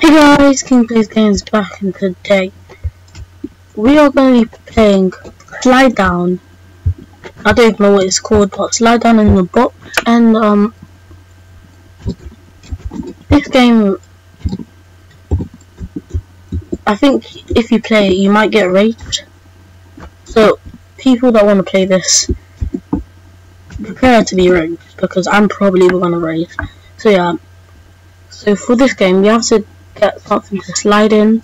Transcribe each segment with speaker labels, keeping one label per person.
Speaker 1: Hey guys, King Plays Games back and today we are going to be playing Slide Down. I don't even know what it's called, but Slide Down in the box. And um, this game, I think if you play it, you might get raped. So people that want to play this, prepare to be raped because I'm probably going to rape. So yeah. So for this game, you have to get something to slide in.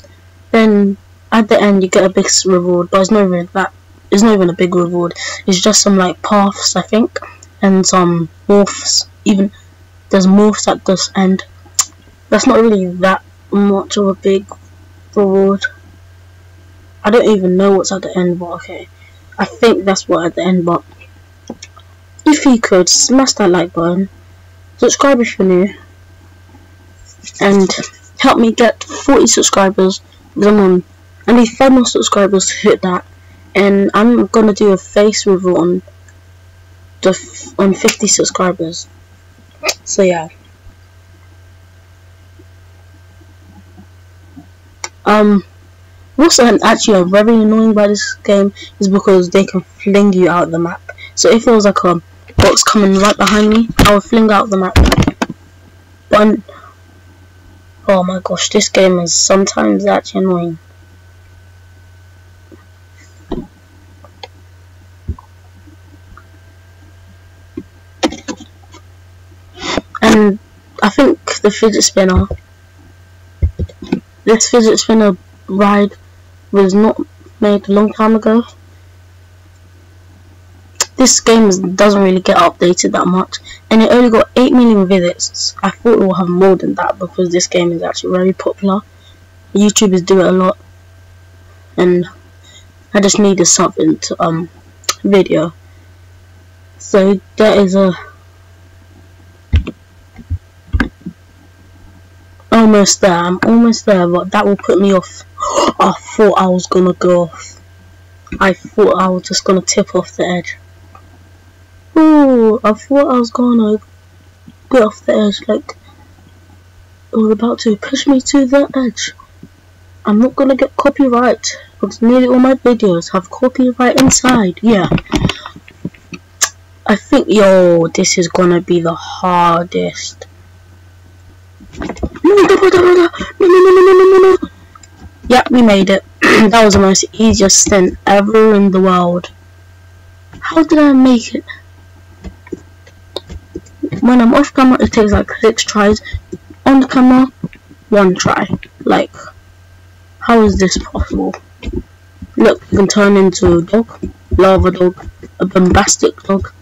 Speaker 1: Then at the end, you get a big reward, but it's not even that. It's not even a big reward. It's just some like paths, I think, and some morphs. Even there's morphs at this end. That's not really that much of a big reward. I don't even know what's at the end, but okay. I think that's what at the end, but if you could smash that like button, subscribe if you're new, and help me get 40 subscribers come on I need 5 more subscribers to hit that. And I'm gonna do a face reveal on the on 50 subscribers. So yeah. Um what's actually very annoying about this game is because they can fling you out the map. So if there was like a box coming right behind me I would fling out the map. But Oh my gosh, this game is sometimes actually annoying. And I think the fidget spinner, this fidget spinner ride was not made a long time ago this game doesn't really get updated that much and it only got 8 million visits. I thought it would have more than that because this game is actually very popular. YouTubers do it a lot. And I just needed something to um video. So that is a almost there. I'm almost there but that will put me off. I thought I was gonna go off. I thought I was just gonna tip off the edge Oh, I thought I was gonna get off the edge, like, it was about to push me to the edge. I'm not gonna get copyright, because nearly all my videos have copyright inside, yeah. I think, yo, this is gonna be the hardest. No, no, no, no, no, no, no, no. Yeah, we made it. that was the most easiest thing ever in the world. How did I make it? When I'm off camera it takes like six tries. On camera one try. Like how is this possible? Look you can turn into a dog lava dog a bombastic dog.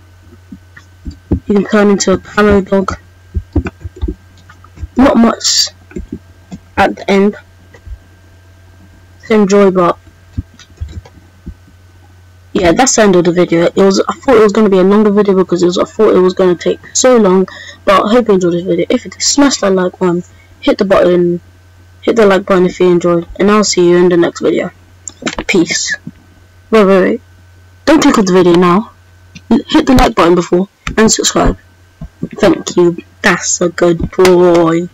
Speaker 1: You can turn into a camo dog. Not much at the end. Enjoy but yeah, that's the end of the video. It was I thought it was going to be a longer video because it was I thought it was going to take so long. But I hope you enjoyed this video. If you did, smash that like button, hit the button, hit the like button if you enjoyed, and I'll see you in the next video. Peace. Wait, wait, wait. Don't click off the video now. Hit the like button before and subscribe. Thank you. That's a good boy.